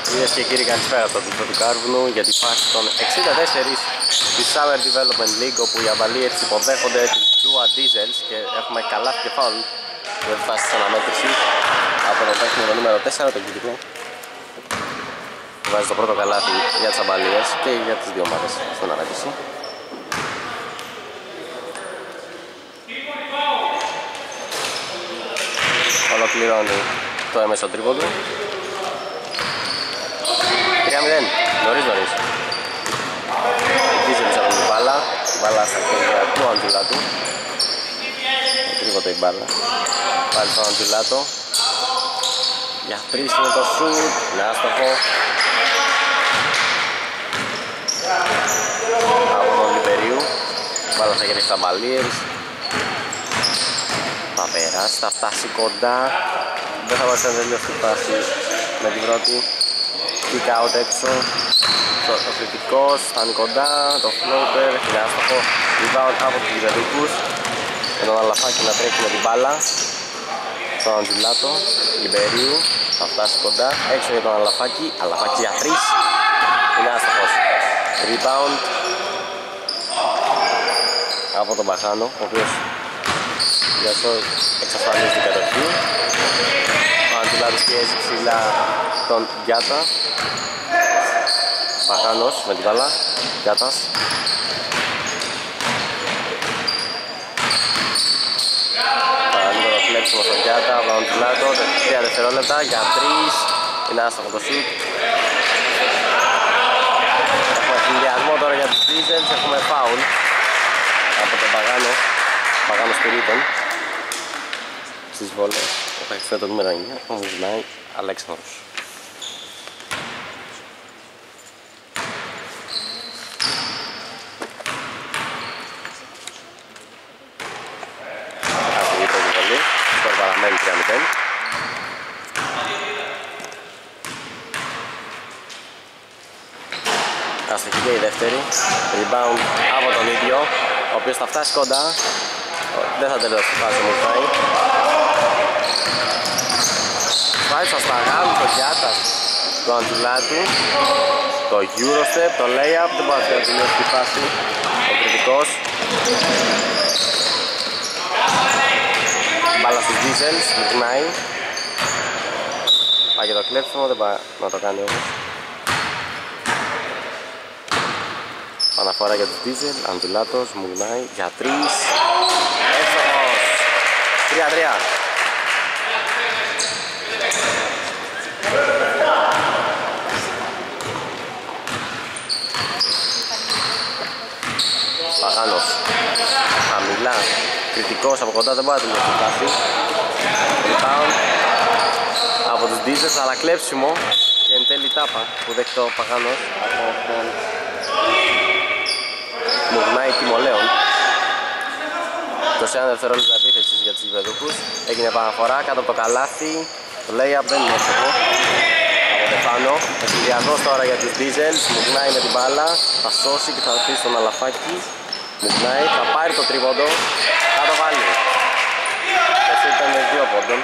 Κυρίες και κύριοι, καλησπέρα από το τύπο του Κάρβουνου για τη φάση των 64 της Summer Development League όπου οι αμπαλίες υποδέχονται τους Dua Diesels και έχουμε καλά και φάουλ για τη φάση της αναμέτρησης από τον παίκτη νούμερο 4, τον Κυρικό που βάζει το πρώτο καλάθι για τις αμπαλίες και για τις δύο ομάδες στην αναμέτρηση. Ολοκληρώνει το έμεσο τρίποντο 3-0, νωρίς νωρίς. Εκεί από την μπάλα, η μπάλα στα χέρια του Αντζουλάτου. Τρίβονται η μπάλα. Πάλι στον Αντζουλάτο. Για τρεις είναι το σουτ, είναι άστοχο. Από τον Λιμπερίου. Μπάλα στα χέρια στα Μαλίερς. Θα περάσει, θα φτάσει κοντά. Δεν θα βάζει ένα τελείως φάση με την πρώτη kick out έξω. Ο κριτικός φτάνει κοντά το floater είναι άστοχο rebound από τους Λιβερίκους με τον Αλαφάκη να τρέχει με την μπάλα. Στον Αντζουλάτο Λιμπερίου θα φτάσει κοντά. Έξω για τον Αλαφάκη. Αλαφάκη για 3 είναι άστοχος. Rebound. Από τον Μπαχάνο ο οποίος για αυτό εξασφαλίζει την κατοχή ο Αντζουλάτος πιέζει ψηλά τον Γιάτα Παχάνος με την μπάλα. Γιάτας Παραλίγο το φλέξιμο στον Γιάτα από τον Τζουλάτο 3 δευτερόλεπτα για 3 είναι άστοχο το σουτ. Έχουμε συνδυασμό τώρα για τους Diesels έχουμε φάουλ από τον Παγάνο. Παγάνος Σπυρίτων στις βόλες ο παίκτης το νούμερο 9 ο Μουσνάη Αλέξανδρος. Παραμένει 3-0 Αστοχή και η δεύτερη. Rebound από τον ίδιο Ο οποίος θα φτάσει κοντά. Δεν θα τελειώσει τη φάση μου φάει Πάει στα σταγάλου το Γιάτας Το Αντζουλάτου Το Eurostep, το Layup Δεν μπορεί να τελειώσει τη φάση. Ο κριτικός. Μπάλα στους Diesels, γυρνάει. Πάει και το κλέψιμο, δεν πάει να το κάνει όμως. Αναφορά για τους Diesel, Αντζουλάτος, Μουγνάι, για τρεις. Εύστοχος 3-3 Παγάνος Χαμηλά Κριτικός από κοντά δεν πάει να τελειώσει κάτι Rebound Από τους Diesels αλλά κλέψιμο Και εν τέλει τάπα που δέχεται ο Παγάνος Από τον Μουγνάη Τιμολέων. 21 δευτερόλεπτα επίθεσης για τους Λιβεδούκους Έγινε επαναφορά κάτω από το καλάθι. Το layup δεν είναι εύστοχο Από τεφάνο Εφηδιασμός τώρα για τους Diesels. Μουγνάη με την μπάλα. Θα σώσει και θα αφήσει τον Αλαφάκη Μουγνάη θα πάρει το τρίποντο Θα το βάλει. Εσύ ήταν με δύο πόντων.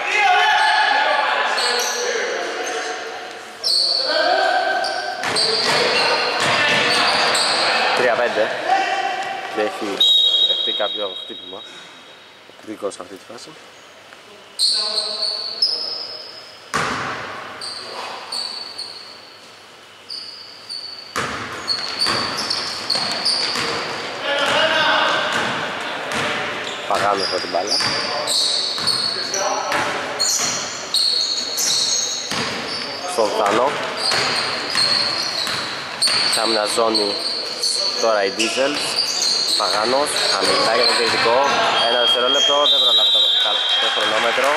Τρία πέντε Και έχει δεχτεί κάποιο χτύπημα. Κριτικός σε αυτή τη φάση Παγάνο από την μπάλα Στον Θανό. Κάμινα ζώνη τώρα η Diesels Παγάνος, χαμηλά για το κριτικό Ένα δευτερόλεπτο, δεν προλάβει το, το χρονόμετρο.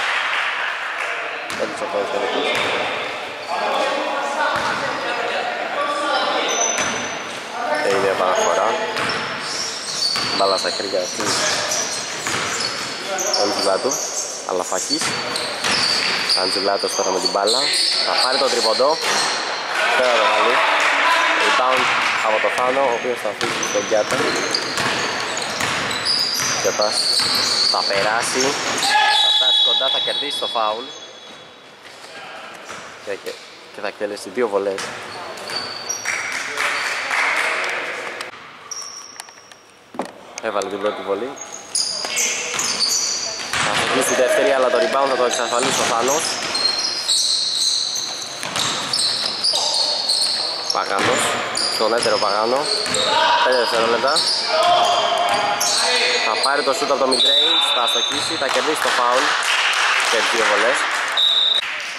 Δεν τους απόδει τελικούς Είναι επαναφορά. Μπάλα στα χέρια του Αντζουλάτου Αλαφάκης. Αντζουλάτος τώρα με την μπάλα. Θα πάρει το τριποντό Δεν θα το βάλει Rebound από το Φάνο Ο οποίος θα αφήσει στον Κιάτα. Κιάτας Θα περάσει. Θα φτάσει κοντά θα κερδίσει το φάουλ. Και και θα εκτελέσει δύο βολές. Έβαλε την πρώτη βολή. Θα αφαιρεί τη δεύτερη αλλά το rebound θα το εξασφαλίσει ο Θάνος. Παγάνος, στον έτερο Παγάνο. 5 δευτερόλεπτα. Θα πάρει το shoot από το mid-range, θα αστοχίσει, θα κερδίσει το foul και δύο βολές.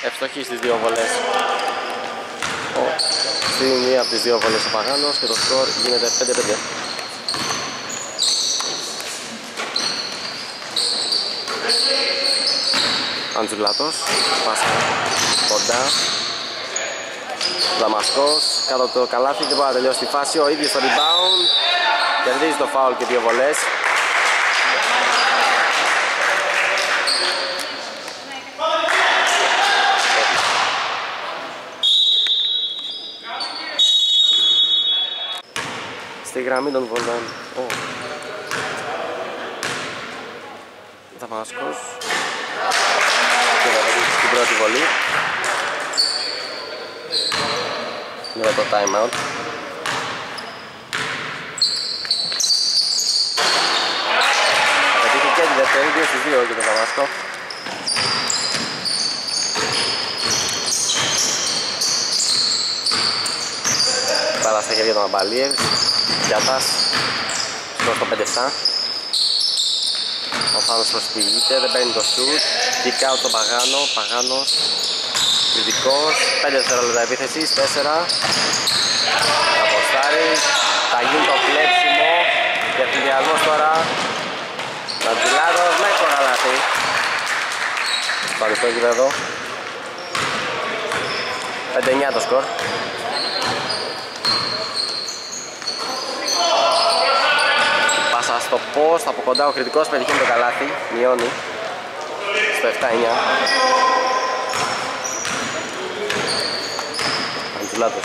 Ευστοχεί στις δύο βολές. Στην μία από τις δύο βολές ο Παγάνος και το σκορ γίνεται 5-5. Αντζουλάτος, πάσα κοντά. Δαμασκός, κάτω από το καλάθι και μπορεί να τελειώσει τη φάση. Ο ίδιος στο rebound. Κερδίζει το foul και δύο βολές. Στη γραμμή των βολών. Ο Δαμασκός και θα δείξει την πρώτη βολή. Για το time out. Θα πετύχει και τη δεύτερη, 2 στις 2 για τον Δαμασκό Πάρα στα χέρια των Αμπαλίευς Γιάτας. Στο 5-7 ο Θάνος προσποιείται, δεν παίρνει το σουτ. Kick out τον Παγάνο, Παγάνος Κριτικός, 5 δευτερόλεπτα επίθεσης, 4 Αποστάρι, θα γίνει το κλέψιμο. Και ευθυνδιασμός τώρα. Ναντζιλάδος με το καλάθι Στο ανοιχτό γήπεδο 5-9 το σκορ στο post από κοντά ο κριτικός πετυχαίνει το καλάθι μειώνει στο 7-9 Αντζουλάτος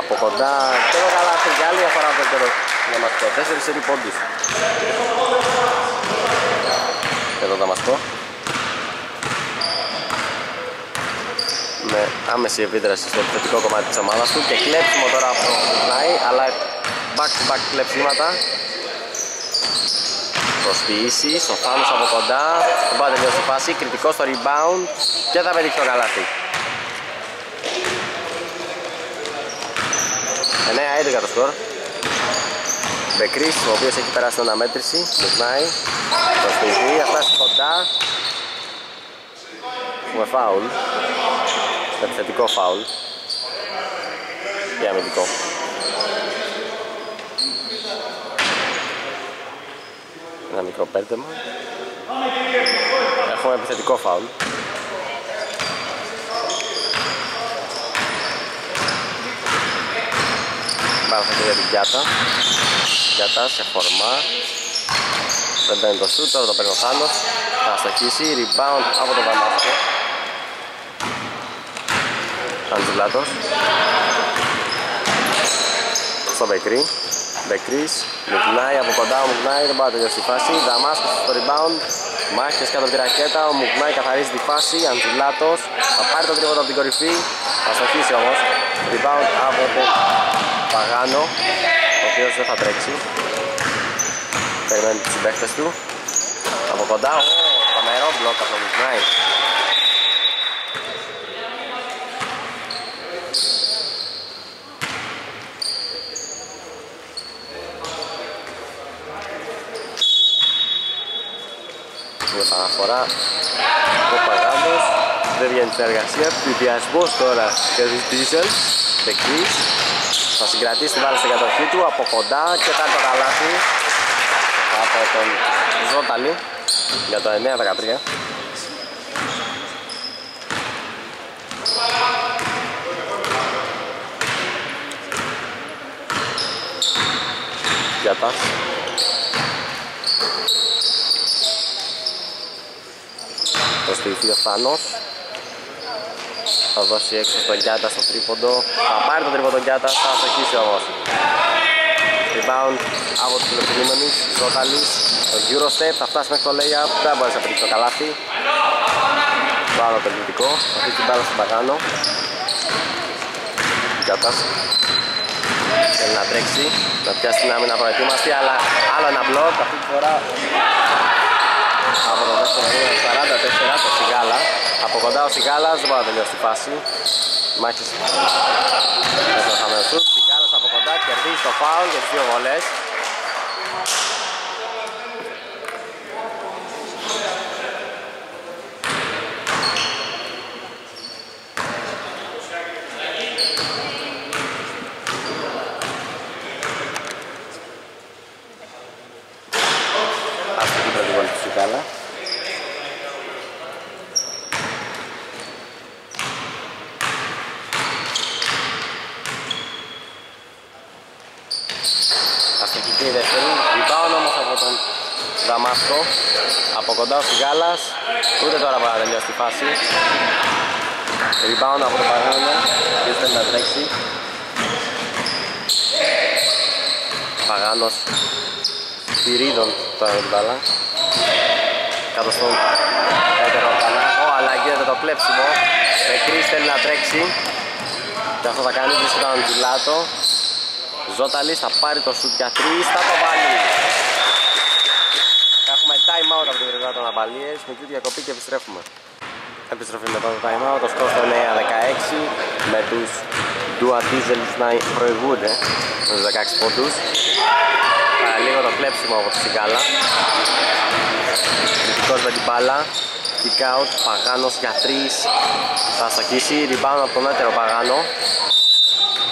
από κοντά και το καλάθι για άλλη διαφορά από το να μας πω 4 σερί πόντους. Εδώ θα μας πω με άμεση επίδραση στο επιθετικό κομμάτι της ομάδας του. Και κλέψιμο τώρα από το Νάι αλλά back to back κλέψιματα. Προσποιήσεις, ο Φάνος από κοντά. Δεν πάει τελειώσει η φάση, κριτικό στο rebound. Και θα πετύχει το καλάθι 9-11 το σκορ. Μπεκρίς, ο οποίος έχει περάσει την αναμέτρηση, Μουσνάι, προσποιηθεί, αυτά κοντά. Έχουμε φάουλ επιθετικό φάουλ και αμυντικό. Ένα μικρό πέρδεμα. Έχουμε επιθετικό φάουλ. Πάρα και για την Πιάτα. Πιάτα σε φορμά. Δεν παίρνει το σούτ, τώρα το παίρνει ο Θάνος. Θα αστοχίσει, rebound από τον Βανάσκο. Αντζουλάτος στο Μπεκρή. Μπεκρής, Μουγνάη από κοντά ο Μουγνάη δεν πάει να τελειώσει τη φάση. Δαμάσκος στο rebound. Μάχες κάτω από τη ρακέτα, ο Μουγνάη καθαρίζει τη φάση. Αντζουλάτος θα πάρει το τρίποδο από την κορυφή. Θα στοχίσει όμως. Rebound από το Παγάνο ο οποίος δεν θα τρέξει. Περιμένει τις συμπαίχτες του. Από κοντά, ο Καμερό μπλοκ από το Μουγνάη Επαναφορά ο Παγάνος δεν βγαίνει στην εργασία. Πιδιασμός τώρα και ο Diesel. Δεκής θα συγκρατήσει την μπάλα στην κατοχή του από κοντά και κάνει το καλάθι από τον Ζώταλη για το 9-13 Για τα προσποιηθεί ο Θάνος θα δώσει έξω στον Κιάτα στο τρίποντο θα πάρει το τρίποντο Κιάτα, θα αστοχίσει όμως rebound από τους φιλοξενούμενους. Ζώταλης, το Eurostep, θα φτάσει μέχρι το layup, δεν μπορείς να πετύχει το καλάθι. Το άλλο περιπτωτικό, αυτή την μπάλα στον Παγάνο. Κατάς. Θέλει να τρέξει, να πιάσει την άμυνα προετοίμαστη, αλλά άλλο ένα μπλοκ, αυτή τη φορά από το δεύτερο 44 το Σιγάλα. Από κοντά ο Σιγάλας δεν μπορεί να τελειώσει τη φάση. Μάχης με το χαμένο σουτ. Σιγάλας από κοντά κερδίζει το φάουλ για τις δύο βολές. Αυτή την πρώτη βολή του Σιγάλα. Αστοχική η δεύτερη. Rebound όμως από τον Δαμάσκο. Από κοντά ο Σιγάλας. Ούτε τώρα μπορεί να τελειώσει τη φάση. Rebound από τον Παγάνο. Ποιος θέλει να τρέξει. Παγάνος. Σπυρίδων τώρα με την μπάλα. Κάτω στον έτερο Πανάγο. Αλλά γίνεται το κλέψιμο. Πεκρής θέλει να τρέξει. Και αυτό θα κάνει βρίσκεται τον Τζιλάτο. Ζώταλης θα πάρει το σουτ για 3, θα το βάλει. Έχουμε time out από την πλευρά των Αμπαλίες, μικρή διακοπή και επιστρέφουμε. Επιστροφή μετά το time out, το σκορ στο 9-16 με τους Dua Diesels να προηγούνται με τους 16 πόντους. Λίγο το κλέψιμο από τη Σιγκάλα. Κριτικός με την μπάλα. Kick out, Παγάνος για 3 θα στοχίσει, rebound από τον έτερο Παγάνο.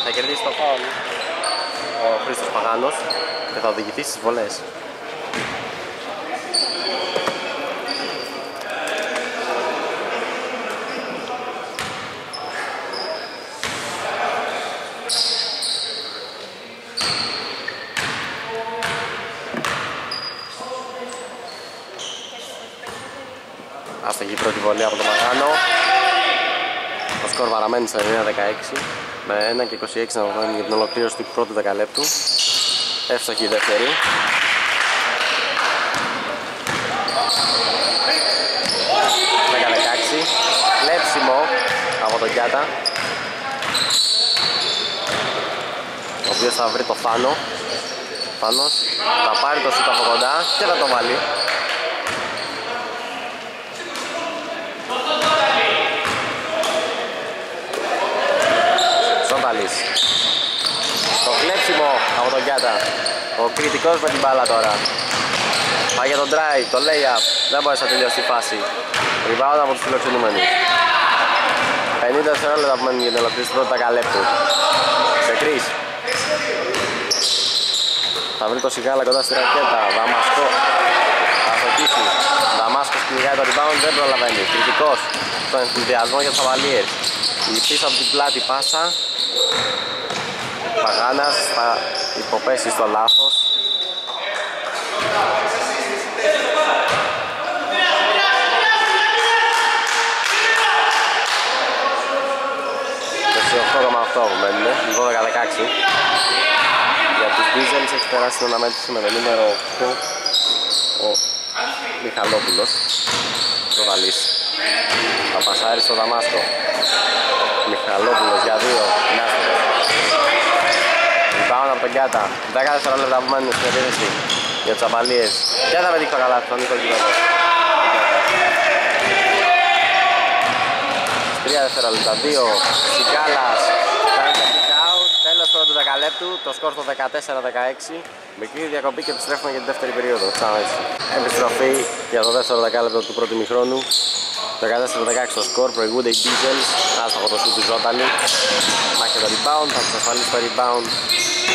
Θα κερδίσει το φάουλ ο Χρήστος Παγάνος και θα οδηγηθεί στις βολές. Άστοχη η πρώτη βολή από τον Παγάνο. Το σκορ παραμένει στο 9-16 με 1 και 26 να βγάλει για την ολοκλήρωση του πρώτου δεκαλέπτου. Εύστοχη η δεύτερη. Μέγα 16. Κλέψιμο από τον Κιάτα. Ο οποίος θα βρει το Φάνο. Φάνος θα πάρει το σούτ από κοντά και θα το βάλει. Σόνταλης Το κλέψιμο από τον Κιάτα. Ο κριτικός με την μπάλα τώρα. Πάει για τον drive, το lay-up. Δεν μπορεί να τελειώσει τη φάση. Rebound από τους φιλοξενούμενους. 50 δευτερόλεπτα που μένουν για την ολοκλήρωση του πρώτου δεκαλέπτου. Σε κρίς Θα βρει το σιγάλα κοντά στη ρακέτα. Δαμασκό Θα σοκίσει Δαμάσκος κυνηγάει το rebound δεν προλαβαίνει. Κριτικός. Στον ενθουσιασμό για τους Αβαλίες η πίσω από την πλάτη πάσα. Παγάνας θα υποπέσει στο λάθος. Το 8,8 μένουν, 12-16 Για τους Diesels έχει περάσει την αναμέτρηση με το νούμερο 8 ο Μιχαλόπουλος το Βαλής θα πασάρει στο Δαμάσκο. Μιχαλόπουλος για δύο. Νάστος Rebound από τον Κιάτα. 10 δευτερόλεπτα που μένουν στην επίθεση για τους αμπαλίες και θα πετύχει το καλάθι τον Νίκο Γιλότο 3 δευτερόλεπτα 2 Σικάλας. Κάνει το kick out τέλος πρώτου δεκαλέπτου. Το σκορ στο 14-16 μικρή διακοπή και επιστρέφουμε για την δεύτερη περίοδο. Ξανά έτσι. Επιστροφή για το δεύτερο δεκάλεπτο του πρώτου μηχρόνου 14-16 το σκορ, προηγούνται οι Diesels, άστοχο το σούτ του Ζώταλη. Μάχη το rebound, θα εξασφαλίσει το rebound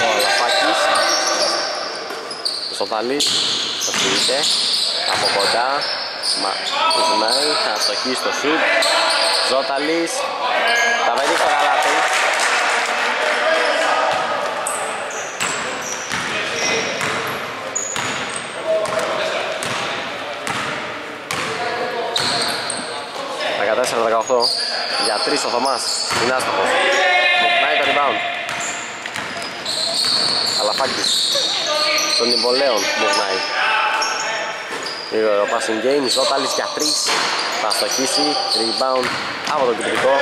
ο Αλαφάκης. Ο Ζώταλης, το στηρείται από κοντά Μα, κουζουνάει, θα αστοχίσει το σούτ Ζώταλης, θα πετύχει το καλάθι για 3 ο Θωμάς. Είναι άστοχος. Μοκνάει το rebound. Αλλά Αλαφάκης. Τον Ιμπολέων Μουρνάει Γρήγορο passing game. Ζώταλης για 3 Θα στοχίσει. Rebound από τον κεντρικό.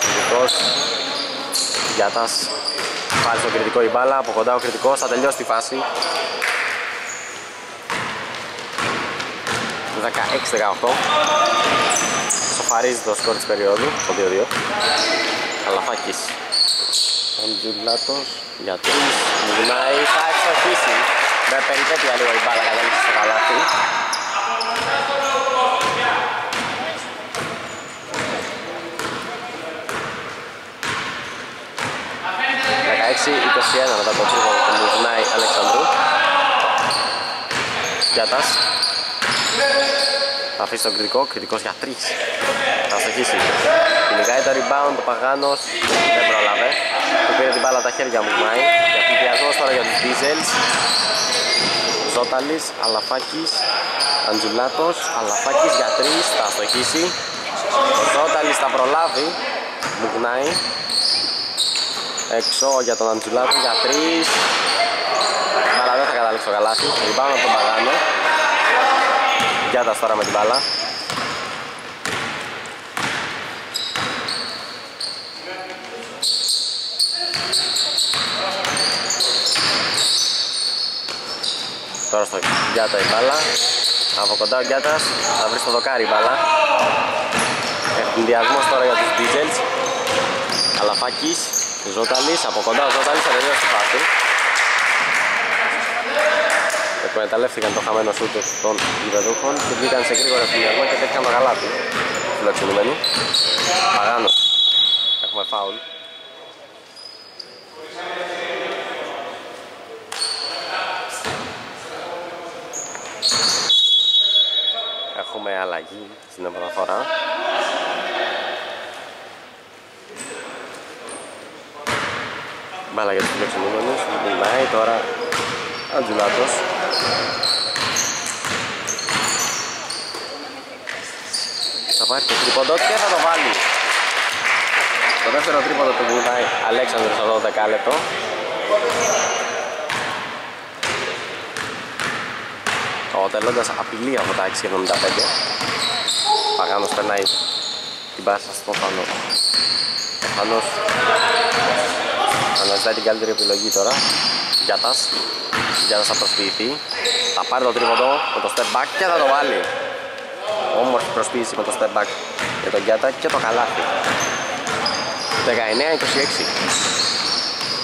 Κριτικός Γιάτας Πάλι στο κριτικό η μπάλα Από κοντά ο κριτικός Θα τελειώσει τη φάση. 16-18 Σοφαρίζει το σκορ της περίοδου Το 2-2 Καλαφάκης Αντζουλάτος για τρεις. Μουγνάει Θα εξοχίσει. Με περιπέτεια λίγο η μπάλα καταλήξει στο καλάθι 16-21 μετά το τρίγωνο του Μουγνάει Αλεξανδρού. Γιάτας θα αφήσει τον κριτικό, κριτικός για 3 Θα στοχίσει. Κυνηγάει το rebound, ο Παγάνος. Δεν πρόλαβε Του πήρε την μπάλα τα χέρια μου Μάι Για πληδιασμός τώρα για τους Diesels. Ζώταλης, Αλαφάκης Αντζουλάτος, Αλαφάκης για 3 Θα στοχίσει. Ο Ζώταλης θα προλάβει. Μουγνάει Έξω για τον Αντζουλάτο για 3 Αλλά δεν θα καταλήξει το καλάθι Rebound από τον Παγάνο Γιάτας τώρα με την μπάλα. Τώρα στο Γιάτα η μπάλα. Από κοντά ο Γιάτας θα βρει στο δοκάρι η μπάλα. Ευνηδιασμός τώρα για τους Diesels. Καλαφάκης, Ζώταλης, από κοντά ο Ζώταλης θα τελειώσει τη φάση εκμεταλλεύτηκαν το χαμένο σούτ των Λιβεδούχων και βγήκαν σε γρήγορο ευθυνιασμό και τέτοια μεγάλα του φιλοξενούμενοι. Παγάνος. Έχουμε φάουλ. Έχουμε αλλαγή στην επαναφορά. Μπάλα για τους φιλοξενούμενους. Μιλάει τώρα Αντζουλάτος. Θα πάρει το τρίποντο και θα το βάλει. Το δεύτερο τρίποντο του βουνάει Αλέξανδρος εδώ 10 λεπτό. Ο τελώντας απειλεί από τα 6.75. Παγάνος περνάει την πάσα στον Φανό. Ο Φανός αναζητάει την καλύτερη επιλογή τώρα. Γιάτας. Γιάτας θα προσποιηθεί. Θα πάρει το τρίποντο με το step back και θα το βάλει. Όμορφη προσποίηση με το step back για τον Γιάτα και το καλάθι. 19-26.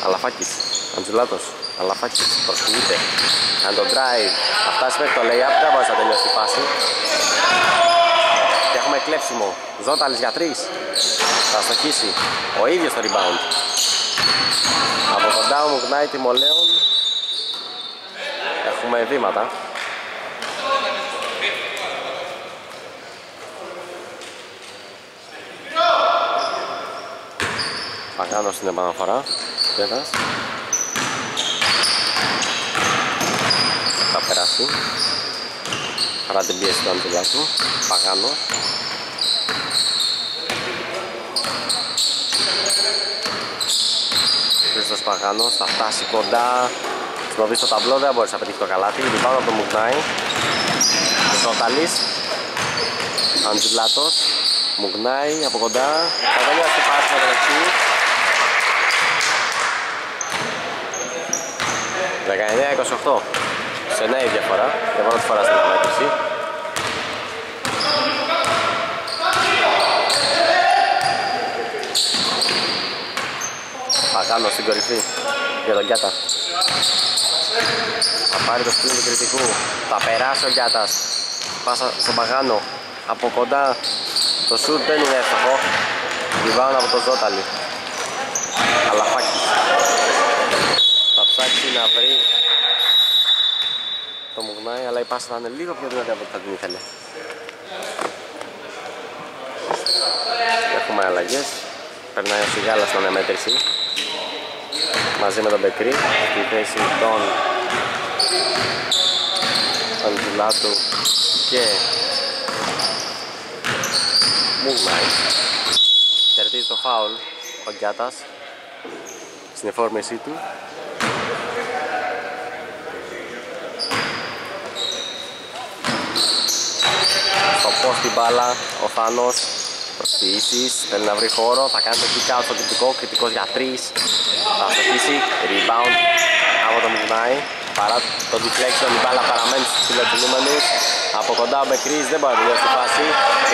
Αλαφάκης. Αντζουλάτος. Αλαφάκης. Προσποιείται. Αν το drive. Θα φτάσει μέχρι το lay-up. Δεν μπορείς να τελειώσει τη φάση. Και έχουμε κλέψιμο. Ζώταλης για 3. Θα στοχίσει. Ο ίδιος το rebound. Από κοντά μου γνάει τιμολέων. Έχουμε βήματα. Παγάνος στην επαναφορά. Πέτας. Θα περάσει. Χαρά την πίεση του Αντουλάκου. Παγάνος. Χρήστος Παγάνος θα φτάσει κοντά. Χρησιμοποιεί στο ταμπλό, δεν μπορείς να πετύχεις το καλάθι Λυπάμαι από το Μουγνάι Σόταλης Αντζουλάτος Μουγνάι από κοντά. Θα τελειώσει τη φάση με το 19-28 Σε νέα η διαφορά. Για πρώτη φορά στην αναμέτρηση Παγάνος στην κορυφή για τον Κιάτα. Θα πάρει το σπίτι του κριτικού. Θα περάσει ο Κιάτας. Πάσα στον Παγάνο. Από κοντά το σουτ δεν είναι εύστοχο. Rebound από το Ζώταλι. Αλαφάκης. Θα ψάξει να βρει το Μουγνάι, αλλά η πάσα θα είναι λίγο πιο δυνατή από ό,τι θα την ήθελε. Έχουμε αλλαγές. Περνάει ο Σιγάλας στην αναμέτρηση μαζί με τον Μπεκρή στη θέση των Αντουλάτου και Moonlight. Κερδίζει το φάουλ ο Γκιάτας στην εφόρμησή του. Στο πώς την μπάλα ο Θάνος προσποιήσεις, θέλει να βρει χώρο, θα κάνει το kick out στο κριτικό, κριτικός για 3 θα στοχίσει, rebound από το Μουγνάι παρά το deflection η μπάλα παραμένει στους φιλοκινούμενους από κοντά ο Μπεκρής δεν μπορεί να τελειώσει τη φάση.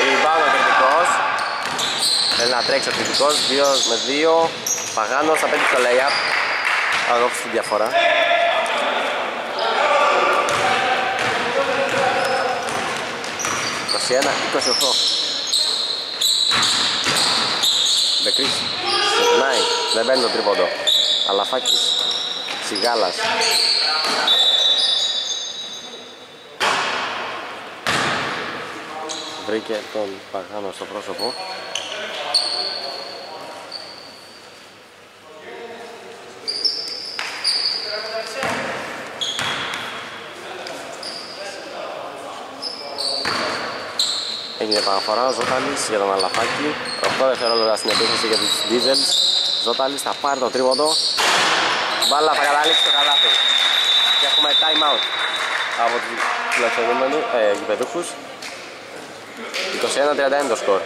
Rebound ο κριτικός. Θέλει να τρέξει ο κριτικός 2 με 2 Παγάνος θα πέτει το layup. Θα δώσει τη διαφορά. Ένα, 28 Μπεκρής, Σιγνάι, δεν μπαίνει το τρίποντο Αλαφάκης, Σιγάλας. Βρήκε τον Παγάνο στο πρόσωπο Έγινε επαναφορά, Ζώταλης για τον Αλαφάκη. 8 δευτερόλεπτα στην επίθεση για τους Diesels. Ζώταλης θα πάρει το τρίποντο. Μπάλα θα καταλήξει το καλάθι. Και έχουμε time out από τους φιλοξενούμενους ε, γηπεδούχους. 21-31 το σκορ.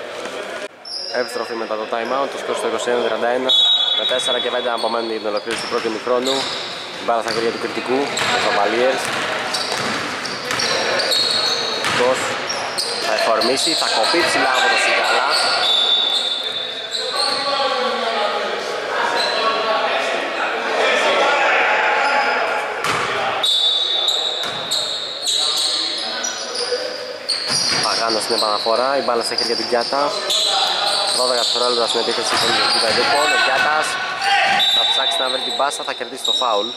Επιστροφή μετά το time out, το σκορ στο 21-31 με 4 και 5 απομένουν για την ολοκλήρωση του πρώτου μικρόνου. Η μπάλα στα χέρια του κριτικού, του Ζαμπαλίερς θα εφορμήσει, θα κοπεί ψηλά από το Σιγάλα Παγάνος στην επαναφορά, η μπάλα στα χέρια του Γκιάτα. 12 δευτερόλεπτα στην επίθεση των Κυπεδούκων ο Γκιάτας θα ψάξει να βρει την μπάσα, θα κερδίσει το φάουλ.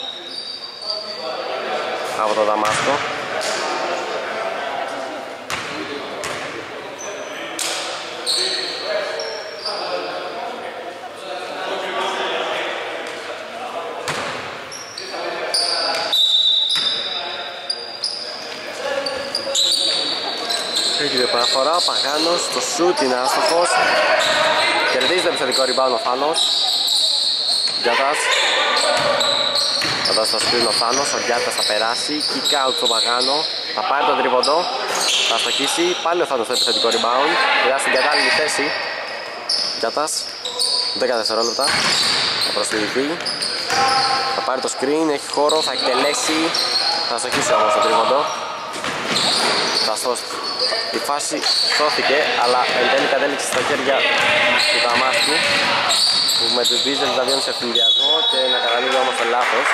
Από το Δαμάσκο Έχει επαναφορά, ο Παγάνος, το σουτ είναι άστοχος. Κερδίζει το επιθετικό rebound ο Φάνος Γκιάτας Θα δώσει το screen ο Φάνος, ο Γκιάτας θα περάσει. Kick out στο Παγάνο, θα πάρει τον τρίποντο. Θα στοχίσει, πάλι ο Φάνος το επιθετικό rebound. Πειρά στην κατάλληλη θέση. Γκιάτας, 10 δευτερόλεπτα Θα προσφυγηθεί Θα πάρει το screen, έχει χώρο, θα εκτελέσει. Θα στοχίσει όμως το τρίποντο. Θα σώσει η φάση σώθηκε αλλά εν τέλει κατέληξε στα χέρια του Δαμάσκου που με τους Diesel θα βγαίνουν σε ευθυνδιασμό και να καταλήγει όμως το λάθος.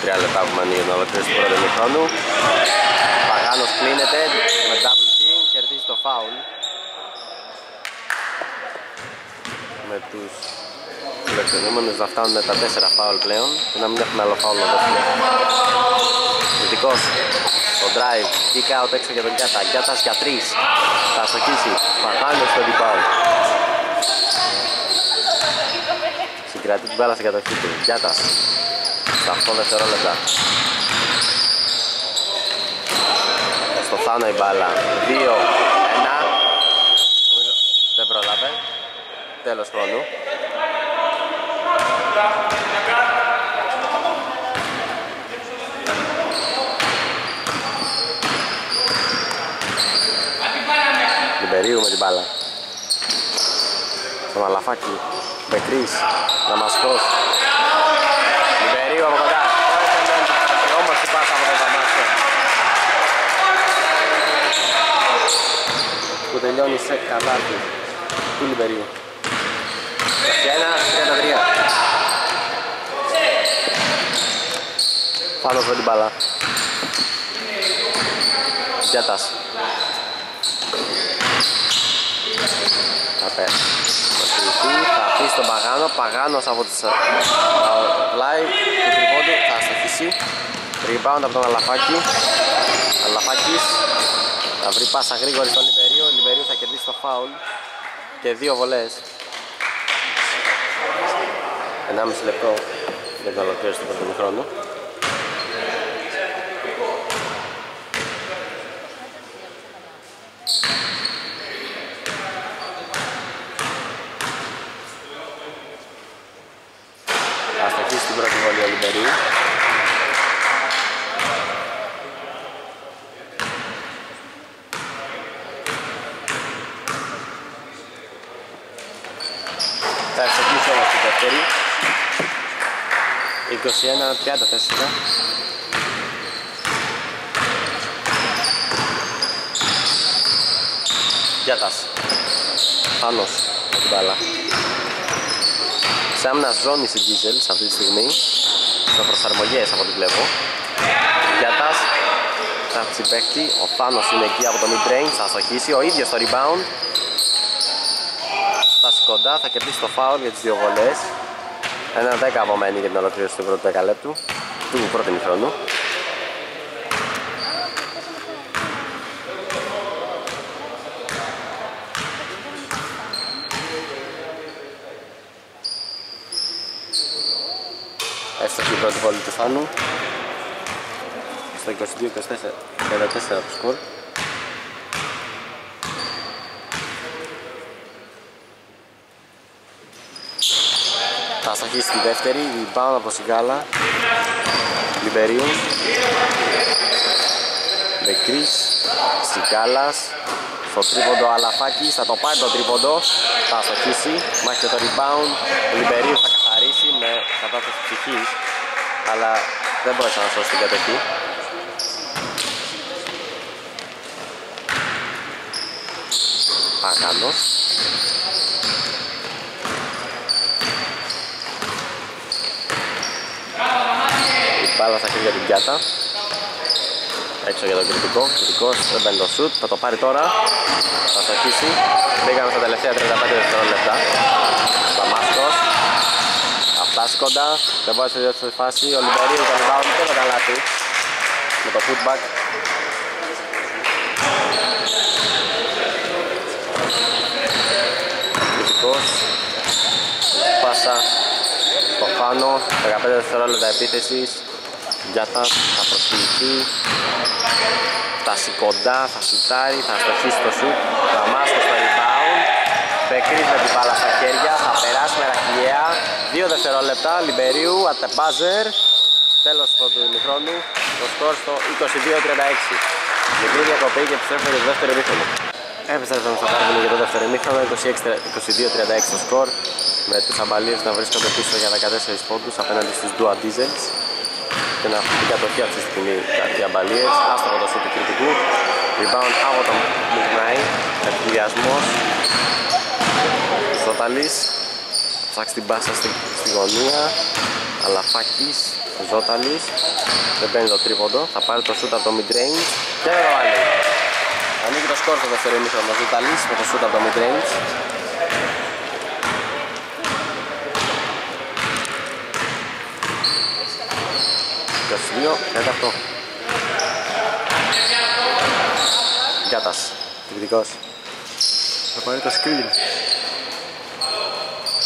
Τρία λεπτά που μένει για να ολοκληρώσει το πρώτο χρόνου Παγάνος κλείνεται με double team, κερδίζει το foul με τους φιλοξενούμενους να φτάνουν τα 4 φάουλ πλέον και να μην έχουμε άλλο φάουλ να δώσουμε. Δυτικός, το drive, kick out έξω για τον Κιάτα, Κιάτας για 3, θα αστοχίσει, Παγάνος στο rebound. Συγκρατεί την μπάλα στην κατοχή του, Κιάτας, στα 8 δευτερόλεπτα. Στο Θάνο η μπάλα, 2, 1, δεν πρόλαβε, τέλος χρόνου. Λιμπερίου με την μπάλα. Στον Αλαφάκη Μπεκρής Δαμασκός Λιμπερίου από κοντά. Όμορφη πάσα από τον Δαμάσκο Που τελειώνει σε καλάθι του Λιμπερίου 21-33 Πάνω από την μπάλα Γιάτας Θα πέσει. Θα αφήσει τον Παγάνο. Παγάνος από τις πλάι του τριπόντου θα στοχίσει Rebound από τον Αλαφάκη. Αλαφάκης. Θα βρει πάσα γρήγορη στον Λιμπερίο. Ο Λιμπερίο θα κερδίσει το φάουλ. Και δύο βολές. 1,5 λεπτό για την ολοκλήρωση του πρώτου χρόνου. Αστοχή στην πρώτη βολή ο Λιμπερίου. Θα εξοπλίσει όμως τη δεύτερη. 21-34. Γιάτας. Πάνος με την μπάλα. Σε άμυνα ζώνη στην Diesel σε αυτή τη στιγμή. Με προσαρμογές από ό,τι βλέπω. Γιάτας. Θα τσιμπέχτη. Ο Θάνος είναι εκεί από το mid-range. Θα αστοχίσει. Ο ίδιος στο rebound. Φτάσει κοντά. Θα κερδίσει το foul για τις δύο βολές. Ένα 10 απομένει για την ολοκλήρωση του πρώτου δεκαλέπτου. Του πρώτου μηχρόνου. 24 το σκορ. Θα στοχίσει τη δεύτερη, η πάνω από Σιγκάλα, Λιμπερίου, Δεκρής, Σιγκάλας, στο τρίποντο Αλαφάκης, θα το πάρει το τρίποντο, θα στοχίσει, μάχεται το rebound, ο Λιμπερίου θα καθαρίσει με κατάσταση ψυχής, αλλά δεν μπορούσε να σώσει την κατοχή. Παγάνος. Η μπάλα στα χέρια του Γκιάτα. Έξω για τον κριτικό. Κριτικός δεν μπαίνει το σουτ. Θα το πάρει τώρα. Θα το αρχίσει. Μπήκαμε στα τελευταία 35 δευτερόλεπτα. Δαμάσκος. Θα φτάσει κοντά. Δεν μπορείς να τελειώσεις τη φάση. Ο Λιμπερίου το rebound και το καλάθι. Με το footback. Κριτικός. Πάσα στο Φάνο, 15 δευτερόλεπτα επίθεσης. Γιάτας θα προσποιηθεί Φτάσει κοντά, θα σουτάρει, θα αστοχίσει το σουτ. Θα μάσκει στο rebound. Μπεκρής με την μπάλα στα χέρια, θα περάσει με ραχιλιά 2 δευτερόλεπτα, Λιμπερίου, at the buzzer. Τέλος του πρώτου ημιχρόνου, το σκορ στο 22-36 Μικρή διακοπή και επιστρέφουμε για το δεύτερο ημίχρονο Επιστρέφουμε στο Κάρβινο για το δεύτερο ημίχρονο, 22-36 το σκορ με τους αμπαλίες να βρίσκονται πίσω για 14 πόντους απέναντι στους Dua Diesels. Και να αυτή την κατοχή αυτή τη στιγμή οι αμπαλίες άστοχο το του κριτικού rebound από τον Μουγνάη. Εκπληδιασμός Ζώταλης ψάξει την πάσα στη, στη γωνία. Αλαφάκης. Ζώταλης δεν παίρνει το τρίποντο. Θα πάρει το σούτ από το mid-range. Και δεν το βάλει Ανοίγει το σκορ στο δεύτερο ημίχρονο. Ζώταλης με το σούτ από το mid-range τέταρτο. Γκάτας, κριτικός. Θα πάρει το screen.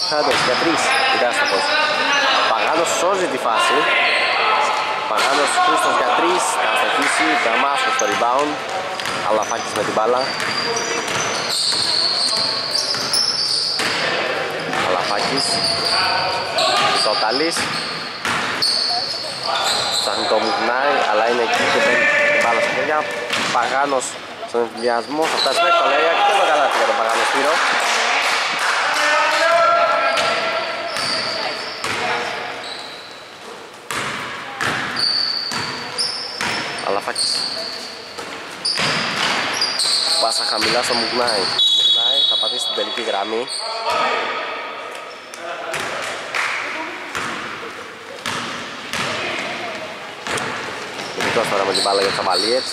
Χάντος για τρεις, Γκάστοχος. Παγάνος σώζει τη φάση. Παγάνος Χρήστος για τρεις, θα αστοχίσει, Δαμάσκος στο rebound. Αλαφάκης με την μπάλα. Αλαφάκης. Σοταλής. Ψάχνει το Μουγνάι, αλλά είναι εκεί και παίρνει την μπάλα στα χέρια. Παγάνος στον ενθουσιασμό, θα φτάσει μέχρι το Λέια και το καλάθι για τον Παγάνο Σπύρο. Αλαφάκης. Πάσα χαμηλά στο Μουγνάι. Μουγνάι θα πατήσει την τελική γραμμή. Κριτικός τώρα με την μπάλα για τους Αμαλίες.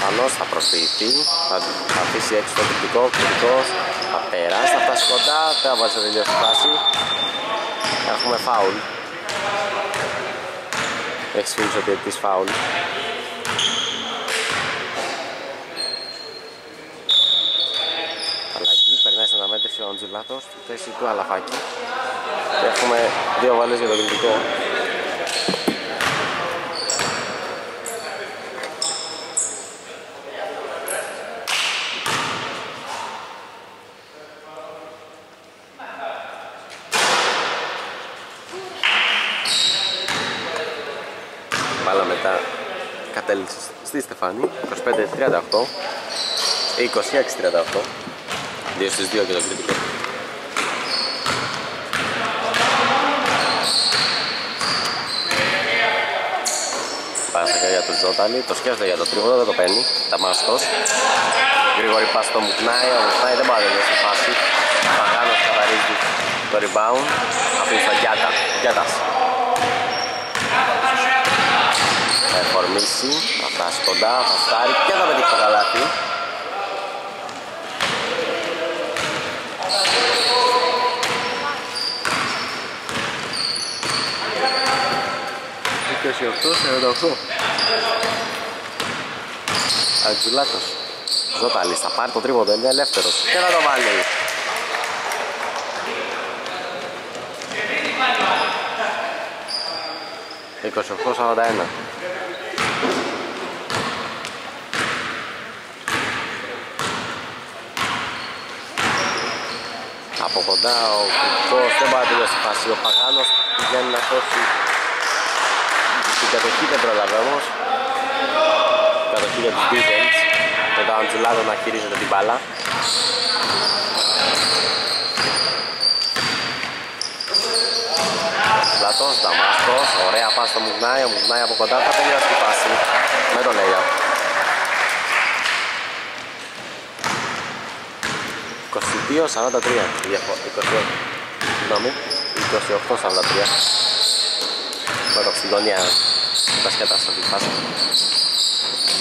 Πανός θα προσποιηθεί, θα, θα αφήσει έξω το κριτικό, κριτικός θα περάσει, θα φτάσει κοντά, δεν θα βάλει σε τελειώσει τη φάση. Έχουμε φάουλ. Έχεις φίλους ότι έχεις φάουλ. Αλλαγή, περνάει στην αναμέτρηση ο Αντζουλάτος. Δαμάσκος στη θέση του Αλαφάκη και έχουμε δύο βαλές για το κριτικό. Μπάλα μετά. Κατέληξε στη Στεφάνη. 25-38 26-38 2 στις 2 και το κριτικό Πάσα για τον Ζώταλη, το σκέφτεται για το τρίγωνο, δεν το παίρνει, Ταμάσκος Γρήγορη πάση στο Μουκνάι, ο Μουκνάι δεν πάει να φάση. Παγάνος καθαρίζει το rebound, αφήνει στο Γιάτα, Γιάτας. Θα εφορμήσει, θα φτάσει κοντά, θα φτάρει και θα πετύχει το καλάθι. Και 48, Αρτζουλάκος. Ζώταλης θα πάρει το τρίποντο, είναι ελεύθερος. Και θα το βάλει. Είκοσι 41 από κοντά ο Κουκός δεν πάει να τελειώσει τη φάση. Ο Παγάνος πηγαίνει να σώσει. την κατοχή δεν πρόλαβε όμως. Κατοχή για τους Diesels με τον Αντζουλάδο να χειρίζεται την μπάλα. Πλατός Δαμάσκος, ωραία πάση στο Μουγνάι, ο Μουγνάι από κοντά. Θα τελειώσει τη φάση με τον Λέγια 22-43 Συγγνώμη. 28-43 Με το Ξυντονία Τα σκέτα στο τη φάση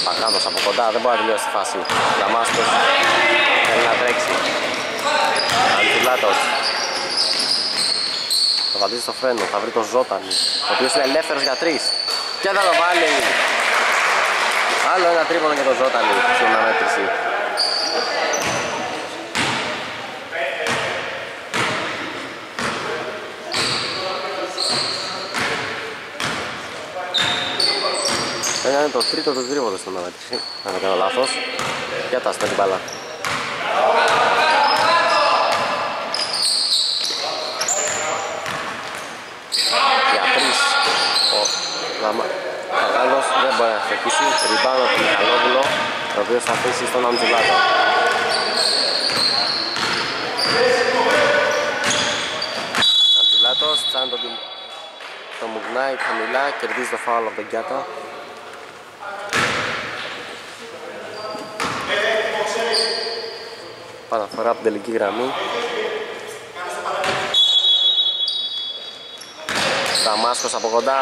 Παγάνος από κοντά δεν μπορεί να τελειώσει τη φάση. Δαμάσκος. Θέλει να τρέξει. Αντιλάτος. Θα πατήσει το φρένο, θα βρει το Ζώτανη Ο οποίος είναι ελεύθερος για τρεις. Και θα το βάλει. Άλλο ένα τρίπονο για το Ζώτανη Στην αναμέτρηση είναι το τρίτο του τρίποδο στην αναμέτρηση, αν δεν κάνω λάθος. Για τα την μπάλα. Για τρεις ο Παγάλος δεν μπορεί να στεκίσει. Ριμπάνω του Μιχαλόπουλο, ο οποίος θα αφήσει στον Αντζουλάτο. Αντζουλάτος, τσάνει τον το μουγνάει χαμηλά, κερδίζει το φάουλ από τον Κιάτα. Παραφορά από την τελική γραμμή. Δαμάσκος από κοντά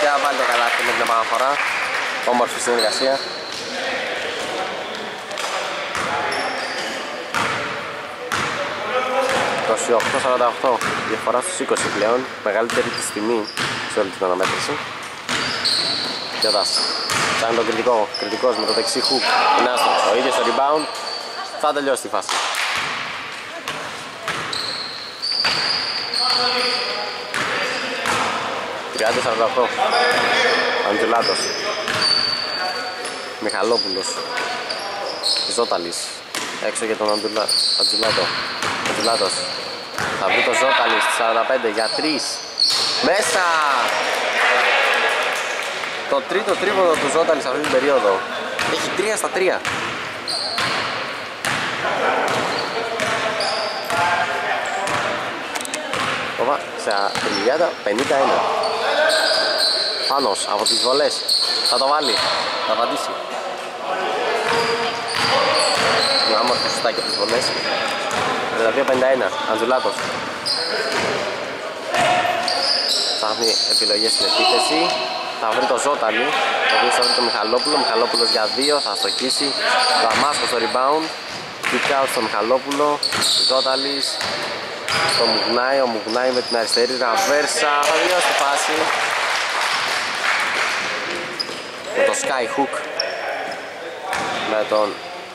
και θα βάλει το καλάθι με την επαναφορά. Όμορφη συνεργασία. Το 48 διαφορά στους 20 πλέον, μεγαλύτερη της τιμή σε όλη την αναμέτρηση. Και ο Κάνει τον κριτικό, κριτικός με το δεξί hook, είναι άστρος. Ο ίδιος το rebound, θα τελειώσει τη φάση. Τριάντα 48 Αντζελάτος Μιχαλόπουλος. Ζώταλης. Έξω για τον Αντζελάτο Αντζελάτος Θα βρει το Ζώταλης 45 για 3 Μέσα! Το τρίτο τρίποδο του Ζώταλης αυτή την περίοδο. Έχει 3 στα 3 Ωπα, σε 50 51 Πάνος από τις βολές. Θα το βάλει, θα απαντήσει. Είναι άμορφο σωστάκι από τις βολές. 32-51, Αντζουλάτος Ψάχνει επιλογές στην επίθεση. Θα βρει το Ζώταλι, ο οποίος θα βρει το Μιχαλόπουλο, Μιχαλόπουλος για 2, θα στοχίσει, Δαμάσκος στο rebound, kick out στο Μιχαλόπουλο, Ζώταλης, στο Μουγνάι, ο Μουγνάι με την αριστερή ραβέρσα, θα τελειώσει τη φάση. Με το Sky Hook, με τον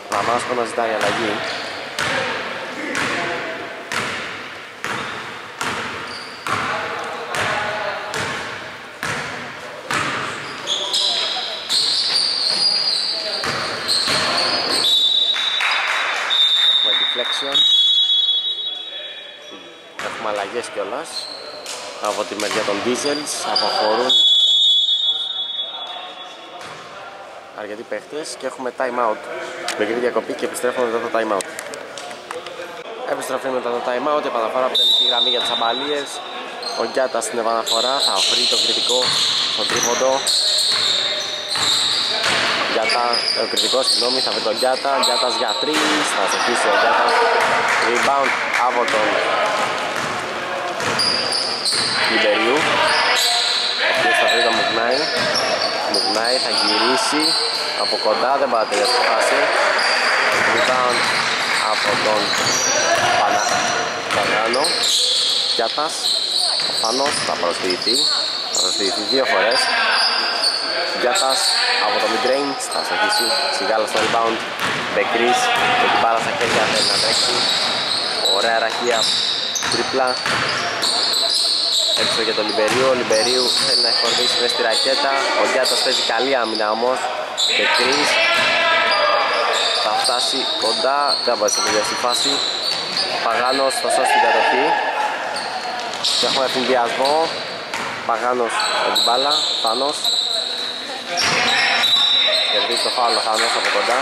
Δαμάσκο να ζητάει αλλαγή. κιόλας από τη μεριά των Diesels αποχωρούν αρκετοί παίχτες και έχουμε time out. Μικρή διακοπή και επιστρέφουμε μετά το time out. Επιστροφή μετά το time out, επαναφορά από την γραμμή για τις αμπαλίες. Ο Γκιάτας στην επαναφορά θα βρει το κριτικό στο τρίποντο. Γκιάτα, ο κριτικός συγγνώμη, θα βρει τον Γκιάτα. Γκιάτας για τρεις, θα ζητήσει ο Γκιάτας rebound από τον Λιμπεριού ο οποίος θα βρει τον Μουγνάη Μουγνάη θα γυρίσει. Από κοντά, δεν πάει να στη φάση. Rebound από τον Πανα... Πανάνο Γκιάτας ο Φάνος θα προσδιηθεί θα προσδιηθεί δύο φορές. Γιάτας από το midrange θα σταθήσει σιγάλα στο rebound Μπεκρίς με την μπάλα στα χέρια θέλει να τρέξει. Ωραία ραχεία τρίπλα έξω για τον Λιμπερίου, ο Λιμπερίου θέλει να εκφορδίσει μέσα στη ρακέτα. Ο Γιάτας παίζει καλή άμυνα όμως. Μπεκρίς θα φτάσει κοντά, δεν θα βάζει στη φάση. Παγάνος θα σώσει την κατοχή. Και έχουμε εφημβιασμό Παγάνος με την μπάλα, Φάνος Κερδίζει το φάουλο Φάνος από κοντά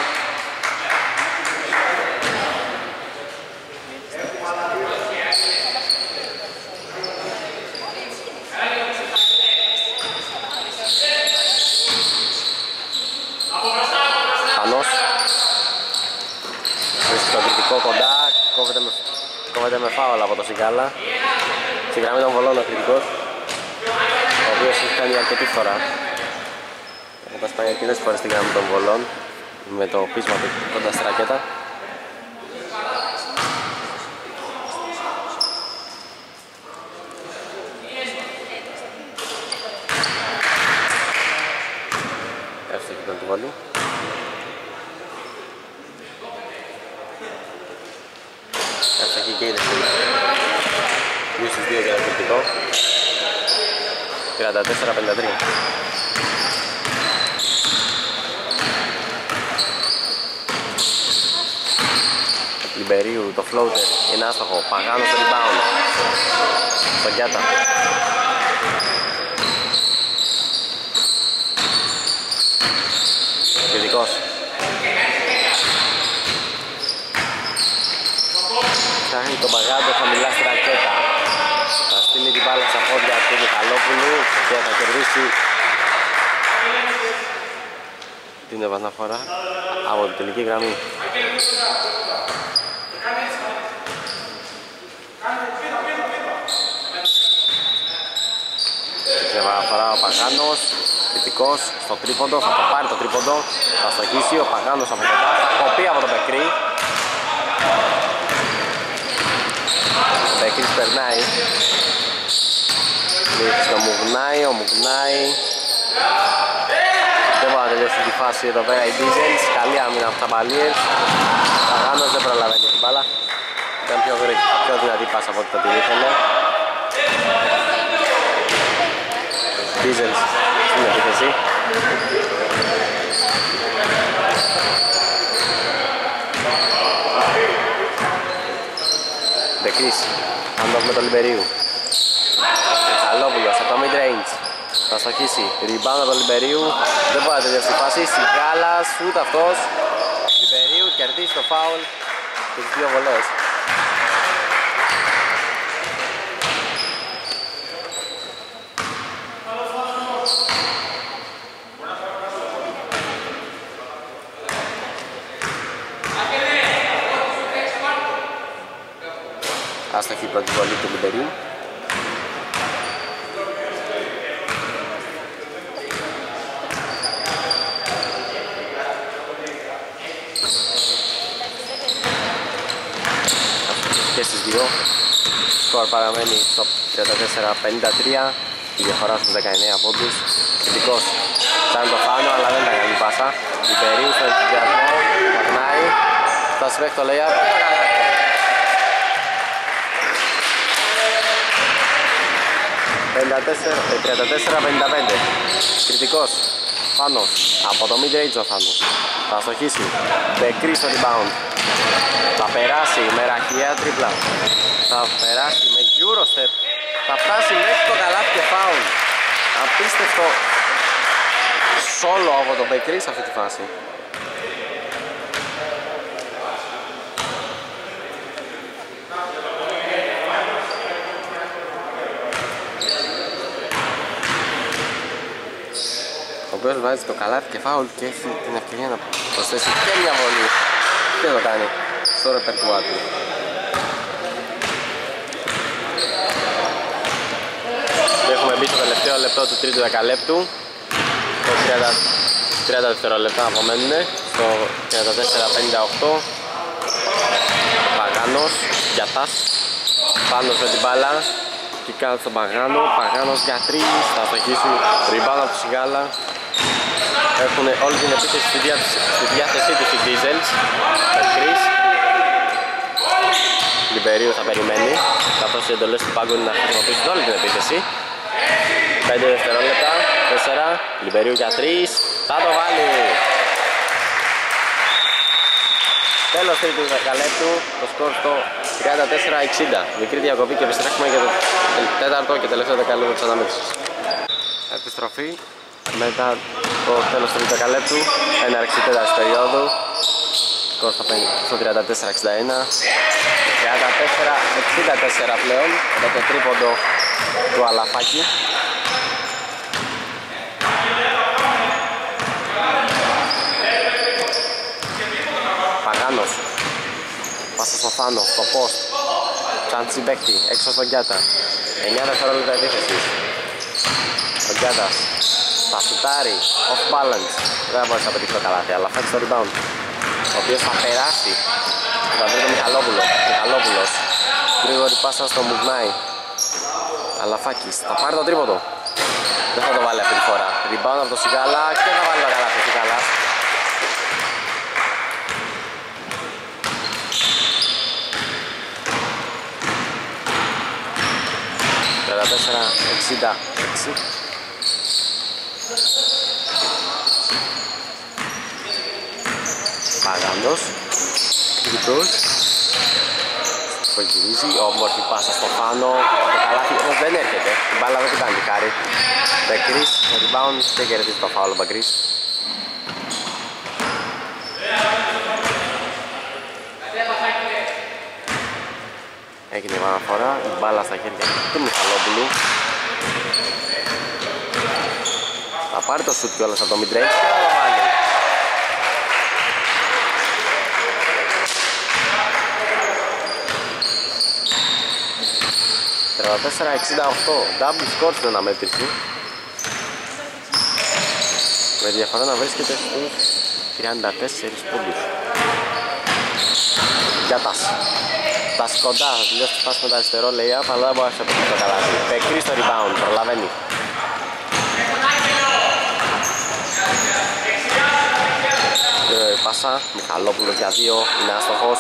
Φάνος Βρίσκει το κριτικό κοντά, κόβεται με, κόβεται με φάουλα από το Σιγκάλα. Στη γραμμή των βολών ο κριτικός ο οποίος έχει κάνει αρκετή φορά. Έχω πάει αρκετές φορές στη γραμμή των βολών με το πείσμα του κοντά στη ρακέτα Εύστοχη ήταν τη βολή Εύστοχη και η δεύτερη 2 στις 2 για το κριτικό 34-53 Λιμπερίου, το floater, είναι άστοχο, Παγάνος στο rebound. Στον Κιάτα Κριτικός Φτιάχνει τον Παγάντο χαμηλά στη ρακέτα. Θα στείλει την μπάλα στα πόδια του Μιχαλόπουλου και θα κερδίσει την επαναφορά από την τελική γραμμή. Σε επαναφορά ο Παγάνος κριτικός στο τρίποντο, θα το πάρει το τρίποντο θα στοχίσει ο Παγάνος από κοντά θα κοπεί από τον Πεκρή ο Πεκρής περνάει Λύχει στο Μουγνάι, ο Μουγνάι δεν μπορεί να τελειώσει τη φάση εδώ πέρα. Οι Diesels καλή άμυνα από τα μπαλίες Παγάνος δεν προλαβαίνει την μπάλα. Ήταν πιο, πιο δυνατή πάσα από ό,τι θα την ήθελε. Diesels στην επίθεση. Δεκρής Handoff με το Λιμπερίου Καλόπουλος από το mid range θα στοχίσει, rebound από το Λιμπερίου. Δεν μπορεί να τελειώσει τη φάση, Σιγάλας, ούτε αυτός. Λιμπερίου κερδίζει το φάουλ και τις δύο βολές. Άστοχη η πρώτη βολή του Λιμπερίου και στις δύο σκορ παραμένει στο 34-53 η διαφορά στους 19 πόντους. Κριτικός φτάνει το φάνο αλλά δεν ήταν καλή πάσα. Λιμπερίου στο ενθουσιασμό περνάει φτάσει μέχρι το layup. Το 34-55 κριτικός Φάνος από το mid-range ο Φάνος θα στοχίσει. Μπεκρή στο rebound θα περάσει με ραχεία τρίπλα. Θα περάσει με Eurostep θα φτάσει μέχρι το καλάθι και φάουλ. Απίστευτο. Σόλο από τον Μπεκρή σε αυτή τη φάση. Οποίος βάζει το καλάθι και φάουλ και έχει την ευκαιρία να προσθέσει και μια βολή και το κάνει στο ρεπερτουά του. Έχουμε μπει στο τελευταίο λεπτό του τρίτου δεκαλέπτου. Το 30, 30 δευτερόλεπτα απομένουν στο 34-58 Παγάνος, Γιατάς. Πάνω με την μπάλα. Και κάτω στον Παγάνο, Παγάνος για τρεις, θα στοχίσει. Ριμπάνα από τη Σιγάλα έχουν όλη την επίθεση στη, διάθεση, στη διάθεσή τους οι Diesels. Κρίς Λιμπερίου θα περιμένει καθώς οι εντολές του πάγκου είναι να χρησιμοποιήσουν όλη την επίθεση. 5 δευτερόλεπτα, 4 Λιμπερίου για 3 θα το βάλει. Τέλος τρίτου δεκαλέπτου, το σκορ στο 34-60 Μικρή διακοπή και επιστρέφουμε για το τέταρτο και τελευταίο δεκαλέπτο της αναμέτρησης. Επιστροφή μετά το τέλος του δεκαλέπτου, έναρξη τέταρτης περίοδου σκορ στο 34-61 34-64 πλέον με το τρίποντο του Αλαφάκη. Παγάνος Πάσα στο Φάνο, στο post Τσάντσι Μπέκτη, έξω στον Κιάτα. 9 δευτερόλεπτα επίθεσης. Ο Κιάτας θα σουτάρει off balance. Δεν θα μπορέσει να πετύχεις το καλάθι αλλά φέτει το rebound. Ο οποίος θα περάσει. Και θα βρει το Μιχαλόπουλο. Μιχαλόπουλος. Γρήγορη πάσα στο Μουγνάι. Αλαφάκης. Θα πάρει το τρίποντο. Δεν θα το βάλει αυτή τη φορά. Rebound από το Σιγάλα και θα βάλει το καλάθι ο Σιγάλας 34-66 Παγάνος Κριτός Προγυρίζει, όμορφη πάσα στο πάνω. Το καλάθι όμως δεν έρχεται. Την μπάλα δεν την κάνει χάρη Μπεκρής, το rebound δεν κερδίζει το φάουλο Μπεκρής Έγινε η αναφορά, η μπάλα στα χέρια του Μιχαλόπουλου Θα πάρει το σουτ κιόλας από το midrange και θα το βάλει 34-68 double score στην αναμέτρηση με διαφορά να βρίσκεται στους 34 πόντους. Για τας Τας κοντά. Θα τελειώσει τη φάση με το αριστερό λέει αλλά δεν μπορείς να σε πετύχει το καλάθι Πεκρή στο rebound, προλαβαίνει ε, Πάσα, Μιχαλόπουλος για δύο, είναι άστοχος.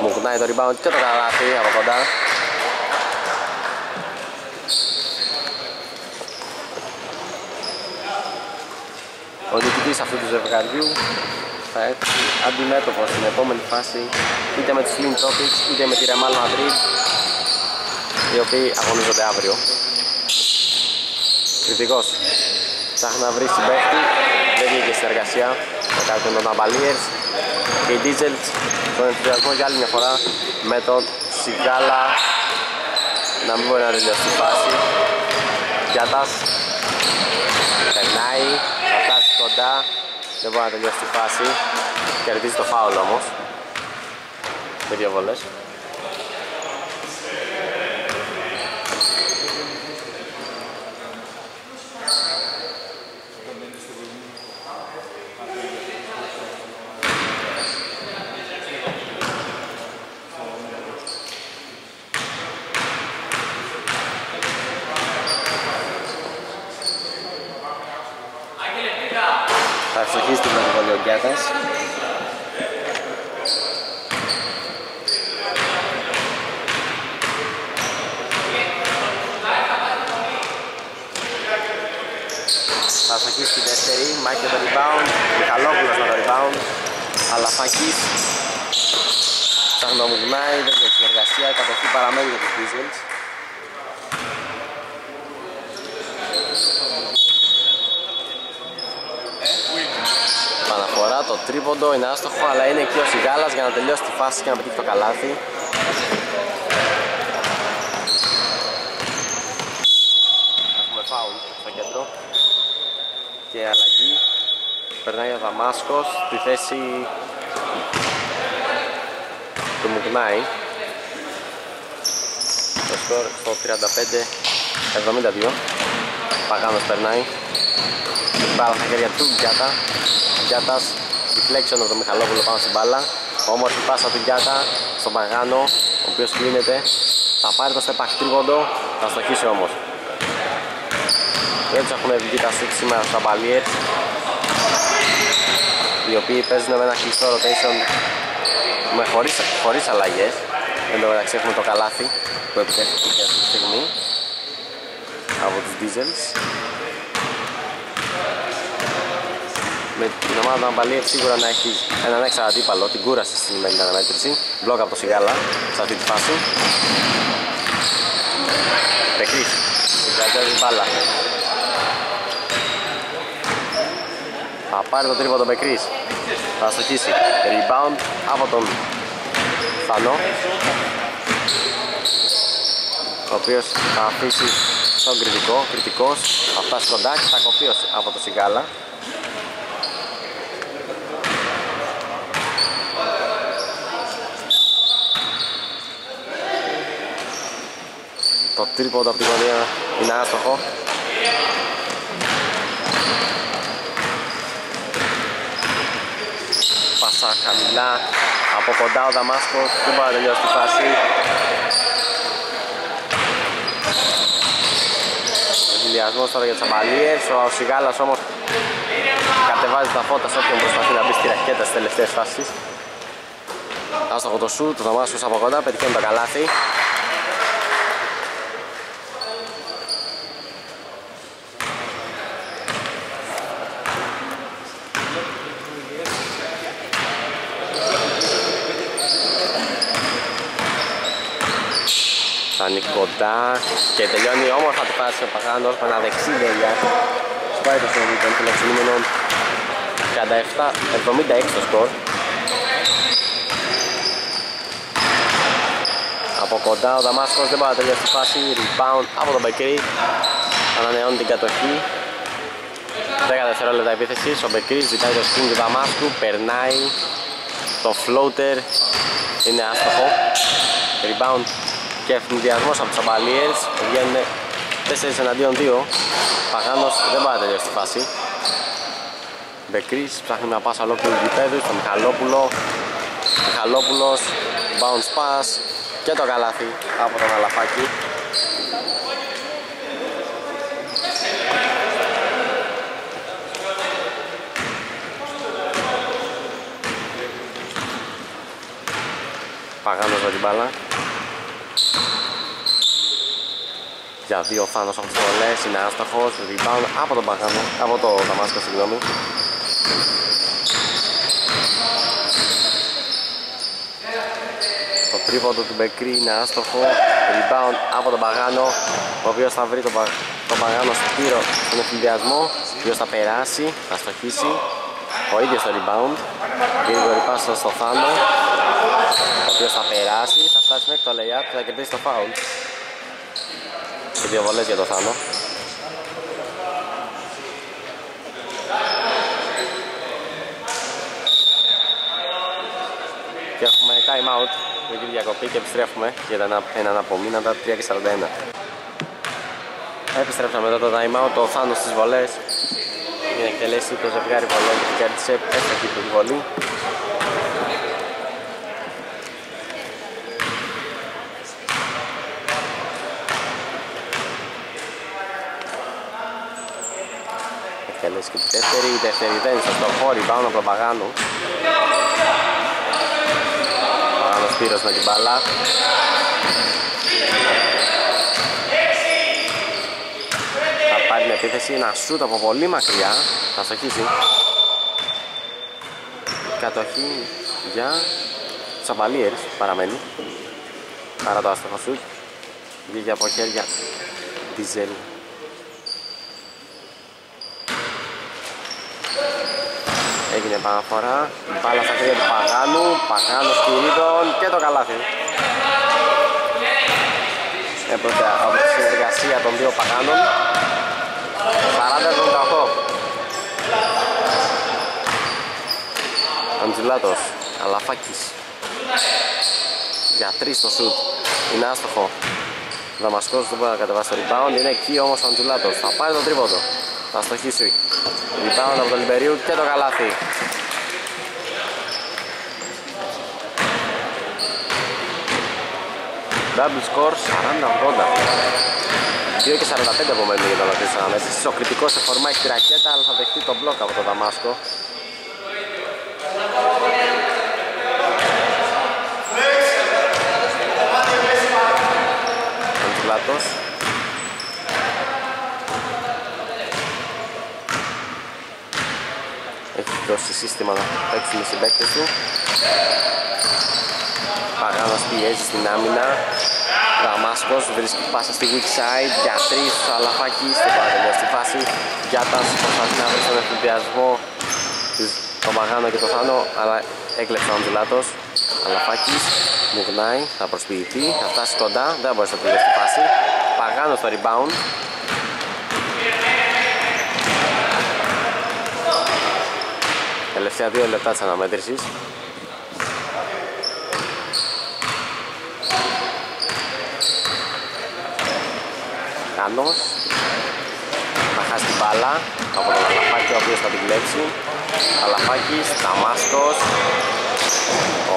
Μου γουνάει το rebound και το καλάθι από κοντά. Ο διοικητής αυτού του ζευγαριού θα έρθει αντιμέτωπος στην επόμενη φάση είτε με τους Slim Tropics είτε με τη Real Madrid οι οποίοι αγωνίζονται αύριο. Κριτικός. Ψάχνει να βρει συμπέχτη, δεν βγήκε στην εργασία το κάτω των Αμπαλίερς και οι Diesels τον ενθουσιασμό για άλλη μια φορά με τον Σιγάλα. Να μην μπορεί να τελειώσει τη φάση. Γιάτας περνάει κοντά. Δεν μπορεί να τελειώσει τη φάση. Κερδίζει το φάουλ όμως. Με δύο βολές Γιάτας θα στοχίσει τη δεύτερη, Μάκη το rebound, Μιχαλόπουλος με το rebound, Αλαφάκης ψάχνει το μουγνάει, δεν έχει συνεργασία, η κατοχή παραμένει για τους Diesels. Παναφορά το τρίποντο είναι άστοχο αλλά είναι εκεί ο Σιγάλας για να τελειώσει τη φάση και να πετύχει το καλάθι. Έχουμε φάουλ στο κέντρο και αλλαγή. Περνάει ο Δαμάσκος στη θέση του Μουγνάη. Το σκορ στο 35-72. Παγάνος περνάει. Μπάλα στα χέρια του Γκιάτα. Γκιάτας deflection από τον Μιχαλόπουλο πάνω στην μπάλα. Όμορφη πάσα του Γκιάτα στον Παγάνο, ο οποίος κλείνεται. Θα πάρει το στεπακ τρίγοντο, θα στοχίσει όμως. Έτσι έχουμε βγει τα σουτ σήμερα στους Αμπαλιέτς οι οποίοι παίζουν με ένα κλειστό rotation με χωρίς, χωρίς αλλαγές εν τω μεταξύ έχουμε το καλάθι που επιτεύχθηκε αυτή τη στιγμή από τους Diesels με την ομάδα του Αμπαλίευ σίγουρα να έχεις έναν έξα αντίπαλο, την κούραση στην ημέρη αναμέτρηση. Μπλοκ από το Σιγάλα σε αυτή τη φάση. Πεκρίς, την μπάλα. Θα πάρει το τρίποντο Μπεκρίς Θα στοχίσει. Rebound από τον Θανό. Ο οποίος θα αφήσει στον κριτικό Κριτικός. Θα φτάσει κοντά και θα κοπεί από το Σιγκάλα Το τρίποντο από την γωνία είναι άστοχο. Πάσα χαμηλά από κοντά ο Δαμάσκος δεν μπορεί να τελειώσει τη φάση. Συνδυασμός τώρα για τις αμπαλίες ο Σιγάλας όμως κατεβάζει τα φώτα σε όποιον προσπαθεί να μπει στη ρακέτα στις τελευταίες φάσεις. Άστοχο το σου, το Δαμάσκος από κοντά πετυχαίνει το καλάθι φτάνει κοντά και τελειώνει όμορφα τη φάση ο Παγάνος με ένα δεξί γέλια σπάει το σύνολο των φιλοξενούμενων 37-76 το σκορ. Από κοντά ο Δαμάσκος δεν μπορεί να τελειώσει τη φάση. Rebound από τον Μπεκρή. Ανανεώνει την κατοχή. 10 δευτερόλεπτα επίθεσης. Ο Μπεκρής ζητάει το σκιν του Δαμάσκου. Περνάει το floater. Είναι άστοχο. Rebound και ευνηδιασμός από τους αμπαλίες βγαίνουν 4 εναντίον 2 Παγάνος δεν πάει να τελειώσει τη φάση. Μπεκρίς ψάχνει μια πάσα ολόκληρου γηπέδου στο Μιχαλόπουλο. Μιχαλόπουλος bounce pass και το καλάθι από τον Αλαφάκη. Παγάνος με την μπάλα για δύο Θάνος από τις βολές, είναι άστοχος, rebound από τον Παγάνο, από το Δαμάσκο, συγγνώμη. Το τρίποντο του Μπεκρή είναι άστοχο, rebound από τον Παγάνο, ο οποίος θα βρει τον, Πα... τον Παγάνο στο τύρο στον εφηδιασμό, ο οποίος θα περάσει, θα στοχίσει, ο ίδιος το rebound, γρήγορη πάσα στο Θάνο, ο οποίος θα περάσει, θα φτάσει μέχρι το layup και θα κερδίσει το foul και δύο βολές για το Θάνο. Και έχουμε time out με τη διακοπή και επιστρέφουμε για τα έναν απομείναντα 3.41. Επιστρέψαμε εδώ το time out, το Θάνος στις βολές για να εκτελέσει το ζευγάρι βολών και κέρδισε έστοχη του βολή. Εκτέλεση και τη δεύτερη, η δεύτερη δεν είναι στο χώρι, πάνω από τον Παγάνο. Παγάνος Σπύρος με την μπαλά. Θα πάρει πάρει την επίθεση. Ένα σούτ από πολύ μακριά. Θα στοχίσει. Κατοχή για Τσαμπαλίερς παραμένει. Άρα το άστοχο σούτ. Βγήκε από χέρια Διζέλ. Επαναφορά. Μπάλα στα χέρια του Παγάνου. Παγάνος Κυρίδων και το καλάθι. Έπρεπε από τη συνεργασία των δύο Παγάνων. 40-78. Αντζουλάτος. Αλαφάκης. Για τρεις το σουτ. Είναι άστοχο. Δαμασκός δεν μπορεί να κατεβάσει το rebound. Είναι εκεί όμως ο Αντζουλάτος. Θα πάρει το τρίποντο. Θα στοχίσει. Rebound από τον Λιμπερίου και το καλάθι. Double score 40-80. 2 και 45 απομένουν για το ολοκλήρωση αναμέτρησης. Ο κριτικός σε φορμά έχει τη ρακέτα αλλά θα δεχτεί τον μπλοκ από το Δαμάσκο. Αντζουλάτος Έχει δώσει σύστημα να παίξει με συμπαίκτες του Παγάνος πιέζει στην άμυνα Δαμάσκος βρίσκει πάσα στη weak side για τρεις ο Αλαφάκης δεν πάει τελειώσει στη φάση Γιάτας προσπαθεί να βρει στον ευθυνδιασμό τον Παγάνο και τον Θάνο αλλά έκλεψε ο Αντζουλάτος Αλαφάκης μουγνάει, θα προσποιηθεί, θα φτάσει κοντά, δεν μπορείς να τελειώσει τη φάση. Παγάνο στο rebound. Τελευταία δύο λεπτά της αναμέτρησης Κάνος θα χάσει την μπάλα από τον Αλαφάκη ο οποίος θα την κλέψει. Αλαφάκης, Ταμάσκος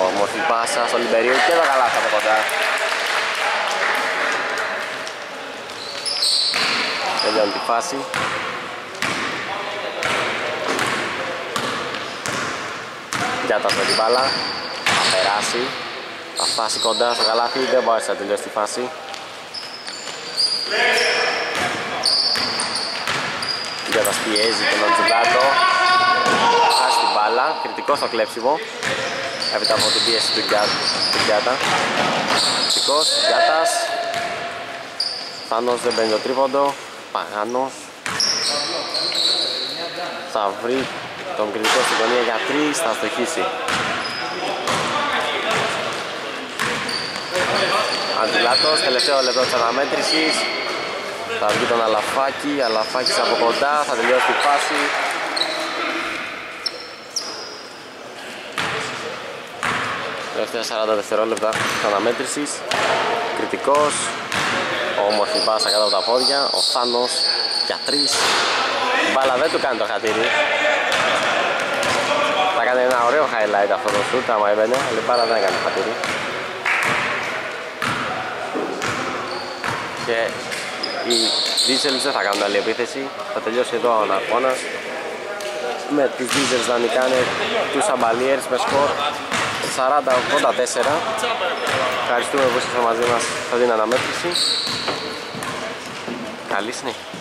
Όμορφη πάσα στο Λιμπερίου και τα καλά από κοντά. Τελειώνει τη φάση. Για τα την μπάλα. Θα περάσει. Θα φτάσει κοντά στο καλάθι. Δεν μπορεί να τελειώσει τη φάση Για τα πιέζει τον Αντζουλάτο Χάσει την μπάλα Κριτικό στο κλέψιμο. Έπειτα από την πίεση του Γκιάτα. Κριτικός, Γκιάτας. Θάνος δεν μπαίνει το τρίποντο. Παγάνος. Θα βρει τον κριτικό στην γωνία για τρεις, θα στοχίσει. Αντιλάτος, τελευταίο λεπτό της αναμέτρησης θα βγει τον Αλαφάκη, Αλαφάκης από κοντά, θα τελειώσει τη φάση. Τελευταία 40 δευτερόλεπτα της αναμέτρησης. Κριτικός Όμορφη πάσα κάτω από τα πόδια Ο Θάνος για τρεις. Μπάλα δεν του κάνει το χατήρι. Θα κάνει ένα ωραίο highlight αυτό το shoot άμα έμπαινε Αλλά η μπάλα δεν έκανε το χατήρι. Και οι Diesels δεν θα κάνουν άλλη επίθεση. Θα τελειώσει εδώ ο αγώνας. Με τους Diesels να νικάνε τους Αμπαλίερς με σκορ 40-84 Ευχαριστούμε που είστε μαζί μας σε αυτήν την αναμέτρηση. Καλή συνέχεια